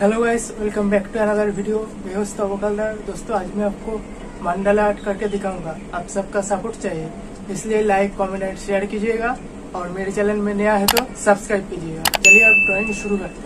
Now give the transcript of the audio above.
Hello guys welcome back to another video बेहोस्त अवकलदार दोस्तों, आज मैं आपको मंडला आर्ट करके दिखाऊँगा। आप सबका सपोर्ट चाहिए। इसलिए लाइक कमेंट एंड शेयर कीजिएगा। और मेरे चैनल में नया है तो सब्सक्राइब कीजिएगा। चलिए आप ड्राइंग शुरू करते हैं।